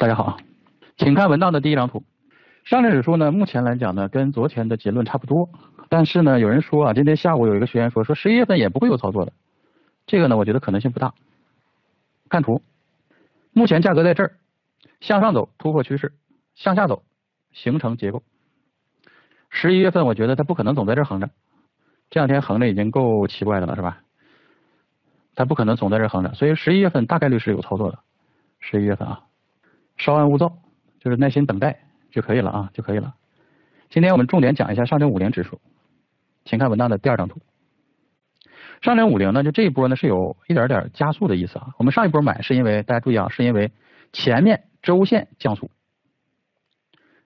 大家好，请看文档的第一张图。上证指数呢，目前来讲呢，跟昨天的结论差不多。但是呢，有人说啊，今天下午有一个学员说，说十一月份也不会有操作的。这个呢，我觉得可能性不大。看图，目前价格在这儿向上走突破趋势，向下走形成结构。十一月份我觉得它不可能总在这横着，这两天横着已经够奇怪的了，是吧？它不可能总在这横着，所以十一月份大概率是有操作的。十一月份啊。稍安勿躁，就是耐心等待就可以了啊，就可以了。今天我们重点讲一下上证五零指数，请看文档的第二张图。上证五零呢，就这一波呢是有一点点加速的意思啊。我们上一波买是因为大家注意啊，是因为前面周线降速，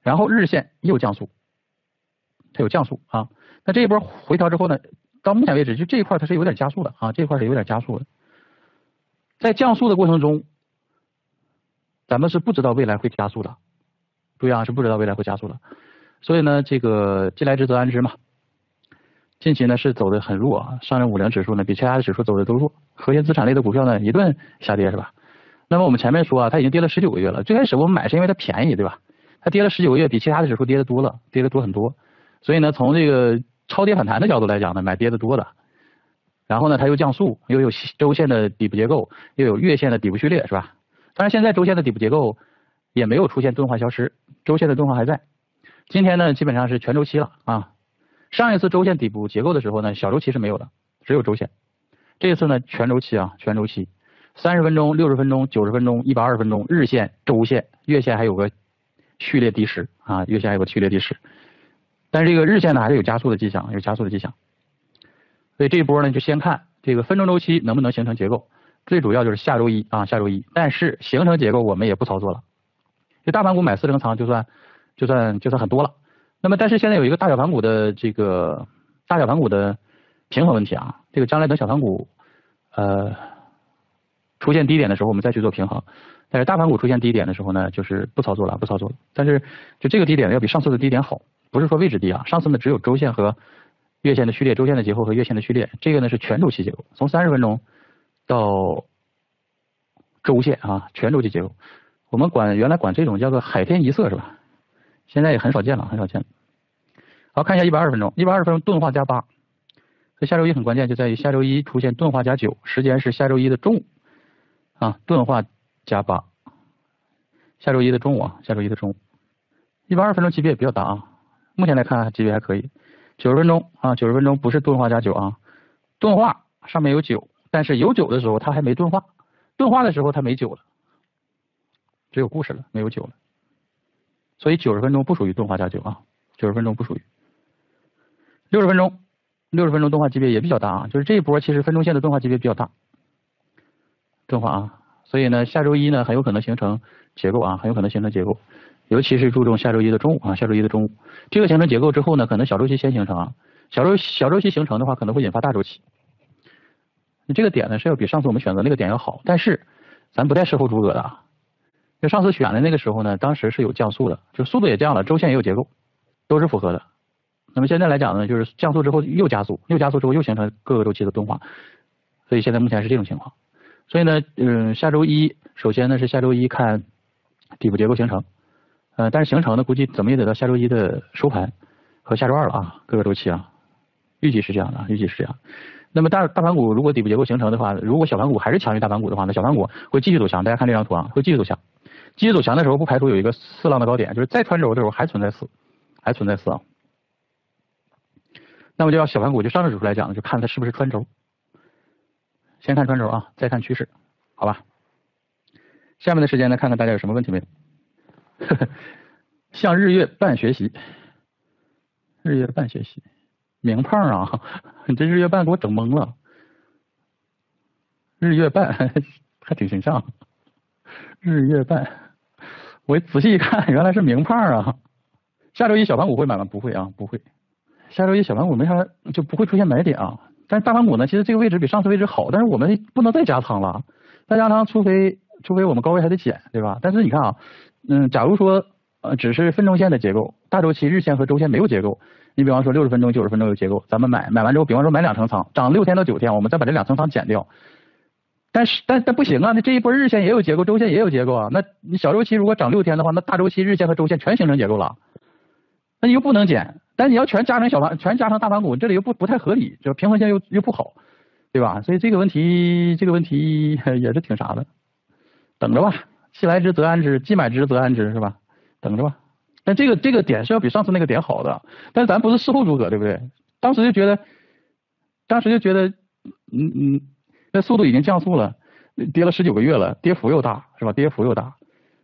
然后日线又降速，它有降速啊。那这一波回调之后呢，到目前为止就这一块它是有点加速的啊，这一块是有点加速的。在降速的过程中。咱们是不知道未来会加速的，注意啊，是不知道未来会加速的，所以呢，这个既来之则安之嘛。近期呢是走的很弱啊，上证五零指数呢比其他的指数走的都弱，核心资产类的股票呢一顿下跌是吧？那么我们前面说啊，它已经跌了十九个月了，最开始我们买是因为它便宜对吧？它跌了十九个月，比其他的指数跌的多了，跌的多很多，所以呢，从这个超跌反弹的角度来讲呢，买跌的多的。然后呢，它又降速，又有周线的底部结构，又有月线的底部序列是吧？但是现在周线的底部结构也没有出现钝化消失，周线的钝化还在。今天呢，基本上是全周期了啊。上一次周线底部结构的时候呢，小周期是没有的，只有周线。这一次呢，全周期啊，全周期，三十分钟、六十分钟、九十分钟、一百二十分钟，日线、周线、月线还有个序列低时啊，月线还有个序列低时。但是这个日线呢，还是有加速的迹象，有加速的迹象。所以这一波呢，就先看这个分钟周期能不能形成结构。最主要就是下周一啊，下周一，但是形成结构我们也不操作了。就大盘股买四成仓就算就算就算很多了。那么但是现在有一个大小盘股的这个大小盘股的平衡问题啊，这个将来等小盘股呃出现低点的时候，我们再去做平衡。但是大盘股出现低点的时候呢，就是不操作了，不操作了。但是就这个低点要比上次的低点好，不是说位置低啊，上次呢只有周线和月线的序列，周线的结构和月线的序列，这个呢是全周期结构，从三十分钟。到周线啊，全周期结构，我们管原来管这种叫做海天一色是吧？现在也很少见了，很少见了。好，看一下一百二十分钟，一百二十分钟钝化加八，这下周一很关键，就在于下周一出现钝化加九，时间是下周一的中午啊，钝化加八，下周一的中午啊，下周一的中午，一百二十分钟级别也比较大啊，目前来看级别还可以。九十分钟啊，九十分钟不是钝化加九啊，钝化上面有九。但是有酒的时候，它还没钝化；钝化的时候，它没酒了，只有故事了，没有酒了。所以九十分钟不属于钝化加酒啊，九十分钟不属于。六十分钟，六十分钟钝化级别也比较大啊，就是这一波其实分钟线的钝化级别比较大，钝化啊。所以呢，下周一呢很有可能形成结构啊，很有可能形成结构，尤其是注重下周一的中午啊，下周一的中午，这个形成结构之后呢，可能小周期先形成啊，小周小周期形成的话，可能会引发大周期。你这个点呢是要比上次我们选择那个点要好，但是咱不带事后诸葛的啊。就上次选的那个时候呢，当时是有降速的，就速度也降了，周线也有结构，都是符合的。那么现在来讲呢，就是降速之后又加速，又加速之后又形成各个周期的钝化，所以现在目前是这种情况。所以呢，嗯，下周一首先呢是下周一看底部结构形成，呃，但是形成呢估计怎么也得到下周一的收盘和下周二了啊，各个周期啊，预计是这样的，预计是这样。那么大大盘股如果底部结构形成的话，如果小盘股还是强于大盘股的话，那小盘股会继续走强。大家看这张图啊，会继续走强。继续走强的时候，不排除有一个四浪的高点，就是再穿轴的时候还存在四，还存在四啊。那么就要小盘股就上证指数来讲呢，就看它是不是穿轴。先看穿轴啊，再看趋势，好吧？下面的时间呢，看看大家有什么问题没有？向日月半学习，日月半学习。明胖啊，你这日月半给我整懵了。日月半 还挺形象，日月半，我仔细一看，原来是明胖啊。下周一小盘股会买吗？不会啊，不会。下周一小盘股没啥，就不会出现买点啊。但是大盘股呢，其实这个位置比上次位置好，但是我们不能再加仓了。再加仓，除非除非我们高位还得减，对吧？但是你看啊，嗯，假如说呃只是分钟线的结构，大周期日线和周线没有结构。你比方说六十分钟、九十分钟有结构，咱们买买完之后，比方说买两层仓，涨六天到九天，我们再把这两层仓减掉，但是但但不行啊，那这一波日线也有结构，周线也有结构啊。那你小周期如果涨六天的话，那大周期日线和周线全形成结构了，那你又不能减。但你要全加成小盘，全加成大盘股，这里又不不太合理，就平衡性又又不好，对吧？所以这个问题这个问题 也是挺啥的，等着吧。既来之则安之，既买之则安之，是吧？等着吧。但这个这个点是要比上次那个点好的，但是咱不是事后诸葛，对不对？当时就觉得，当时就觉得，嗯嗯，那速度已经降速了，跌了十九个月了，跌幅又大，是吧？跌幅又大，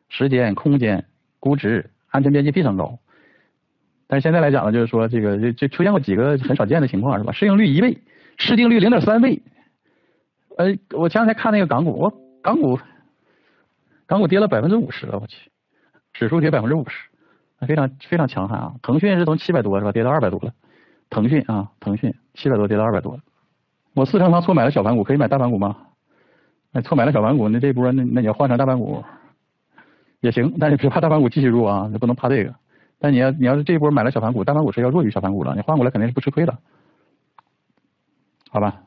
时间、空间、估值、安全边际非常高。但是现在来讲呢，就是说这个就出现过几个很少见的情况，是吧？市盈率一倍，市净率零点三倍。呃，我前两天看那个港股，我港股港股跌了百分之五十了，我去，指数跌百分之五十。非常非常强悍啊！腾讯是从七百多是吧，跌到二百多了。腾讯啊，腾讯七百多跌到二百多。我四成仓错买了小盘股，可以买大盘股吗？那错买了小盘股，那这波那那你要换成大盘股也行，但是别怕大盘股继续弱啊，你不能怕这个。但你要你要是这一波买了小盘股，大盘股是要弱于小盘股了，你换过来肯定是不吃亏的，好吧？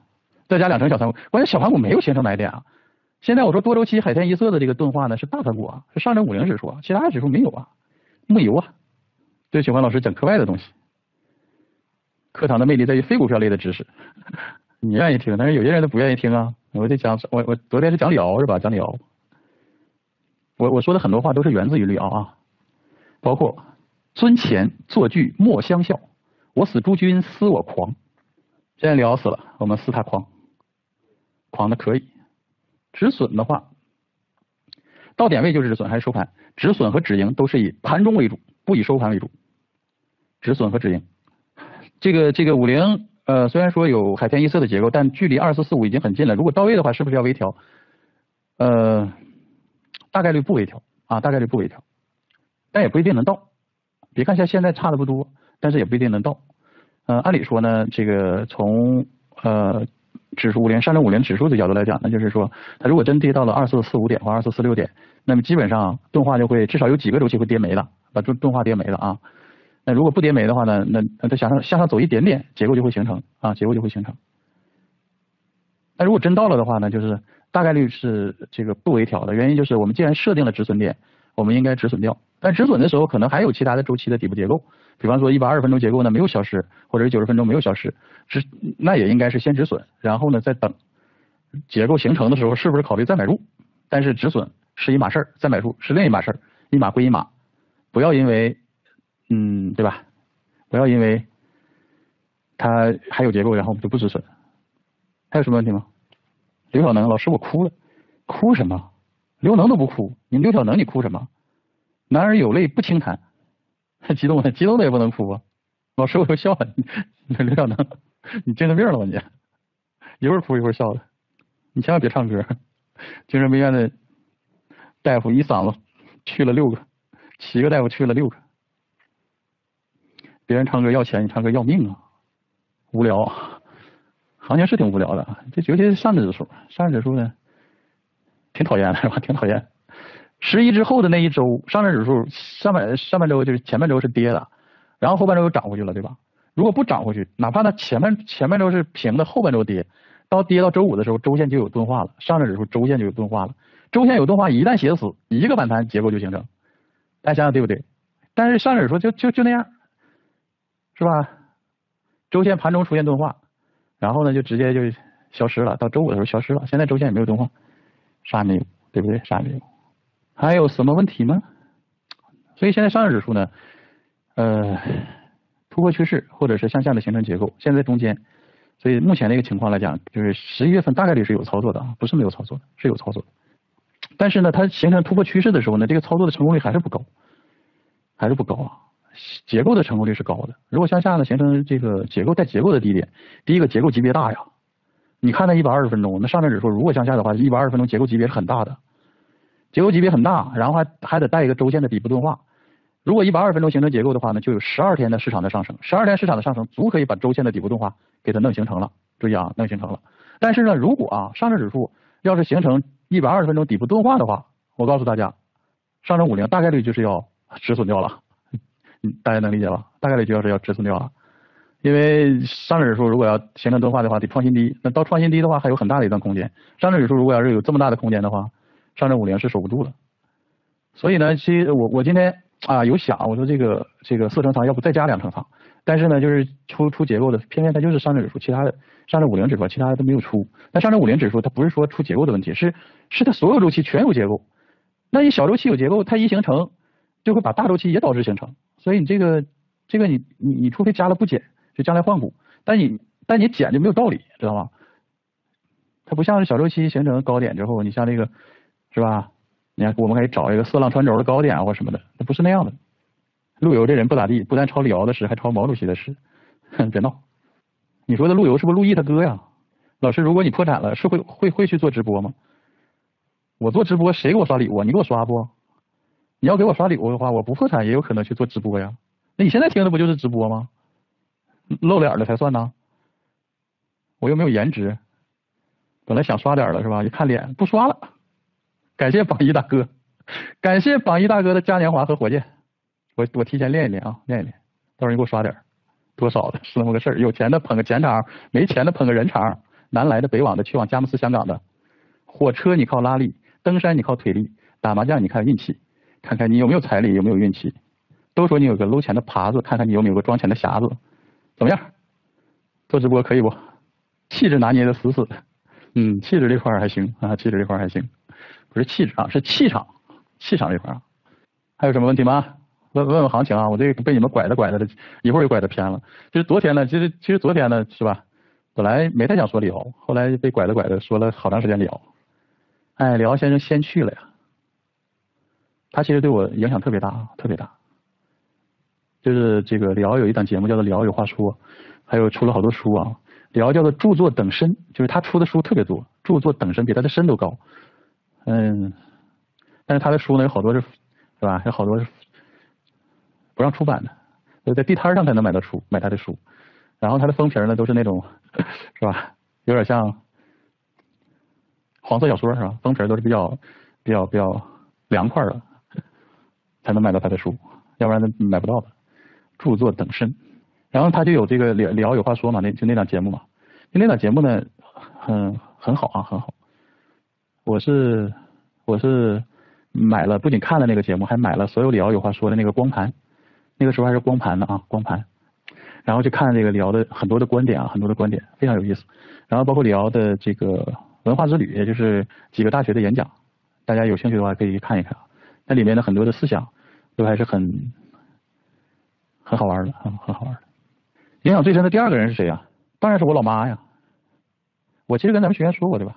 再加两成小盘股，关键小盘股没有形成买点啊。现在我说多周期海天一色的这个钝化呢，是大盘股啊，是上证五零指数啊，其他的指数没有啊。木油啊，最喜欢老师讲课外的东西。课堂的魅力在于非股票类的知识，你愿意听，但是有些人都不愿意听啊。我就讲，我我昨天是讲李敖是吧？讲李敖，我我说的很多话都是源自于李敖啊，包括尊前作句莫相笑，我死诸君思我狂。现在李敖死了，我们思他狂，狂的可以。止损的话，到点位就是止损还是收盘？止损和止盈都是以盘中为主，不以收盘为主。止损和止盈，这个这个五零呃，虽然说有海天一色的结构，但距离二四四五已经很近了。如果到位的话，是不是要微调？呃，大概率不微调啊，大概率不微调，但也不一定能到。别看像现在差的不多，但是也不一定能到。呃，按理说呢，这个从呃指数五连上证五连指数的角度来讲那，就是说，它如果真跌到了二四四五点或二四四六点。那么基本上钝化就会至少有几个周期会跌没了，把钝钝化跌没了啊。那如果不跌没的话呢，那那它向上向上走一点点，结构就会形成啊，结构就会形成。那如果真到了的话呢，就是大概率是这个不微调的原因就是我们既然设定了止损点，我们应该止损掉。但止损的时候可能还有其他的周期的底部结构，比方说一百二十分钟结构呢没有消失，或者是九十分钟没有消失，止那也应该是先止损，然后呢再等结构形成的时候是不是考虑再买入？但是止损。是一码事儿，再买入是另一码事儿，一码归一码，不要因为，嗯，对吧？不要因为它还有结构，然后我们就不止损。还有什么问题吗？刘小能老师，我哭了，哭什么？刘能都不哭，你刘小能你哭什么？男儿有泪不轻弹，太激动了激动的也不能哭啊！老师我都笑了，刘小能，你精神病了吧你？一会儿哭一会儿笑的，你千万别唱歌，精神病院的。大夫一嗓子去了六个，七个大夫去了六个。别人唱歌要钱，你唱歌要命啊！无聊，行情是挺无聊的。这尤其是上证指数，上证指数呢，挺讨厌的是吧？挺讨厌。十一之后的那一周，上证指数上半上半周就是前半周是跌的，然后后半周又涨回去了，对吧？如果不涨回去，哪怕它前半前半周是平的，后半周跌，到跌到周五的时候，周线就有钝化了，上证指数周线就有钝化了。周线有钝化，一旦写死，一个反弹结构就形成，大家想想对不对？但是上证指数就就就那样，是吧？周线盘中出现钝化，然后呢就直接就消失了，到周五的时候消失了。现在周线也没有钝化，啥也没有，对不对？啥也没有。还有什么问题吗？所以现在上证指数呢，呃，突破趋势或者是向下的形成结构，现在中间，所以目前的一个情况来讲，就是十一月份大概率是有操作的啊，不是没有操作的，是有操作的。但是呢，它形成突破趋势的时候呢，这个操作的成功率还是不高，还是不高啊。结构的成功率是高的。如果向下呢，形成这个结构带结构的低点，第一个结构级别大呀。你看那一百二十分钟，那上证指数如果向下的话，一百二十分钟结构级别是很大的，结构级别很大，然后还还得带一个周线的底部钝化。如果一百二十分钟形成结构的话呢，就有十二天的市场的上升，十二天市场的上升足可以把周线的底部钝化给它弄形成了。注意啊，弄形成了。但是呢，如果啊上证指数要是形成一百二十分钟底部钝化的话，我告诉大家，上证五零大概率就是要止损掉了，嗯，大家能理解吧？大概率就要是要止损掉了，因为上证指数如果要形成钝化的话，得创新低，那到创新低的话还有很大的一段空间。上证指数如果要是有这么大的空间的话，上证五零是守不住了。所以呢，其实我我今天啊有想，我说这个这个四成仓要不再加两成仓，但是呢就是出出结构的，偏偏它就是上证指数，其他的上证五零指数其他的都没有出。那上证五零指数它不是说出结构的问题，是是它所有周期全有结构。那你小周期有结构，它一形成就会把大周期也导致形成。所以你这个这个你你你除非加了不减。就将来换股，但你但你减就没有道理，知道吗？它不像是小周期形成高点之后，你像那个是吧？你看我们可以找一个色浪穿轴的高点啊或什么的，那不是那样的。陆游这人不咋地，不但抄李敖的诗，还抄毛主席的诗，哼别闹！你说的陆游是不是陆毅他哥呀？老师，如果你破产了，是会会会去做直播吗？我做直播，谁给我刷礼物？你给我刷不？你要给我刷礼物的话，我不破产也有可能去做直播呀。那你现在听的不就是直播吗？露脸的才算呢，我又没有颜值，本来想刷点的是吧？一看脸不刷了，感谢榜一大哥，感谢榜一大哥的嘉年华和火箭，我我提前练一练啊，练一练，到时候你给我刷点，多少的是那么个事儿，有钱的捧个钱场，没钱的捧个人场，南来的北往的去往佳木斯香港的，火车你靠拉力，登山你靠腿力，打麻将你看运气，看看你有没有财力，有没有运气，都说你有个搂钱的耙子，看看你有没有个装钱的匣子。怎么样？做直播可以不？气质拿捏的死死的，嗯，气质这块儿还行啊，气质这块儿还行，不是气质啊，是气场，气场这块啊。还有什么问题吗？问问问行情啊，我这个被你们拐的拐着的，一会儿又拐的偏了。就是昨天呢，其实其实昨天呢，是吧？本来没太想说李敖，后来被拐的拐的说了好长时间李敖。哎，李敖先生先去了呀，他其实对我影响特别大，特别大。就是这个李敖有一档节目叫做《李敖有话说》，还有出了好多书啊。李敖叫做著作等身，就是他出的书特别多，著作等身比他的身都高。嗯，但是他的书呢有好多是，是吧？有好多是不让出版的，就在地摊上才能买到书，买他的书。然后他的封皮呢都是那种，是吧？有点像黄色小说是吧？封皮都是比较比较比较凉快的，才能买到他的书，要不然买不到的。著作等身，然后他就有这个李李敖有话说嘛，那就那档节目嘛，就那档节目呢，很很好啊，很好。我是我是买了，不仅看了那个节目，还买了所有李敖有话说的那个光盘，那个时候还是光盘的啊，光盘。然后就看这个李敖的很多的观点啊，很多的观点非常有意思。然后包括李敖的这个文化之旅，也就是几个大学的演讲，大家有兴趣的话可以去看一看啊，那里面的很多的思想都还是很。很好玩的，很很好玩的。影响最深的第二个人是谁呀？当然是我老妈呀。我其实跟咱们学员说过，对吧？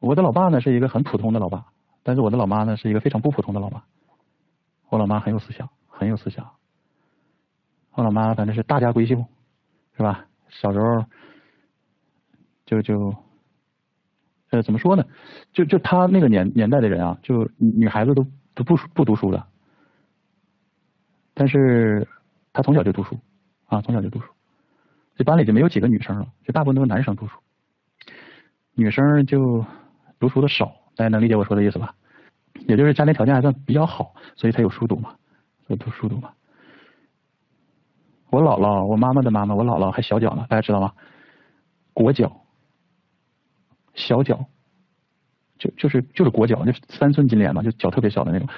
我的老爸呢是一个很普通的老爸，但是我的老妈呢是一个非常不普通的老妈。我老妈很有思想，很有思想。我老妈反正是大家闺秀，是吧？小时候就就呃怎么说呢？就就她那个年年代的人啊，就女孩子都都不不读书的，但是。他从小就读书，啊，从小就读书，这班里就没有几个女生了，就大部分都是男生读书，女生就读书的少，大家能理解我说的意思吧？也就是家庭条件还算比较好，所以才有书读嘛，有读书读嘛。我姥姥，我妈妈的妈妈，我姥姥还小脚呢，大家知道吗？裹脚，小脚，就就是就是裹脚，就是三寸金莲嘛，就脚特别小的那种，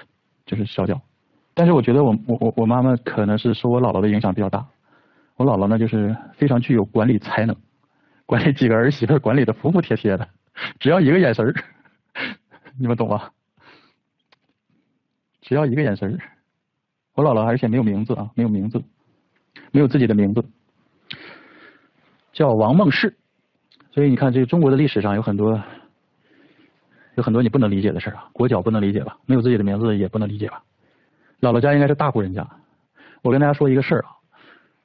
就是小脚。但是我觉得我我我我妈妈可能是受我姥姥的影响比较大，我姥姥呢就是非常具有管理才能，管理几个儿媳妇管理的服服帖帖的，只要一个眼神儿，你们懂吗？只要一个眼神儿，我姥姥而且没有名字啊，没有名字，没有自己的名字，叫王梦氏，所以你看这个中国的历史上有很多有很多你不能理解的事啊，裹脚不能理解吧？没有自己的名字也不能理解吧？姥姥家应该是大户人家。我跟大家说一个事儿啊，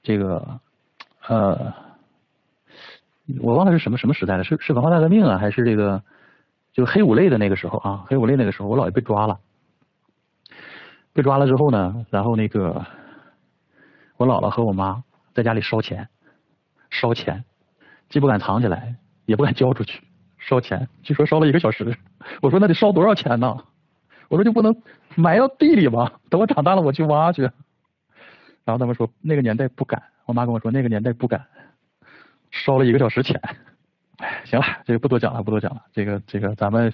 这个呃，我忘了是什么什么时代了，是是文化大革命啊，还是这个就黑五类的那个时候啊？黑五类那个时候，我姥爷被抓了，被抓了之后呢，然后那个我姥姥和我妈在家里烧钱，烧钱，既不敢藏起来，也不敢交出去，烧钱，据说烧了一个小时。我说那得烧多少钱呢？我说就不能埋到地里吗？等我长大了我去挖去。然后他们说那个年代不敢，我妈跟我说那个年代不敢，烧了一个小时钱。哎，行了，这个不多讲了，不多讲了。这个这个咱们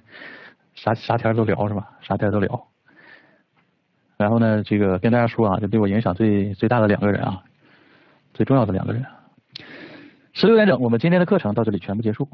啥啥天都聊是吧？啥天都聊。然后呢，这个跟大家说啊，就对我影响最最大的两个人啊，最重要的两个人。十六点整，我们今天的课程到这里全部结束。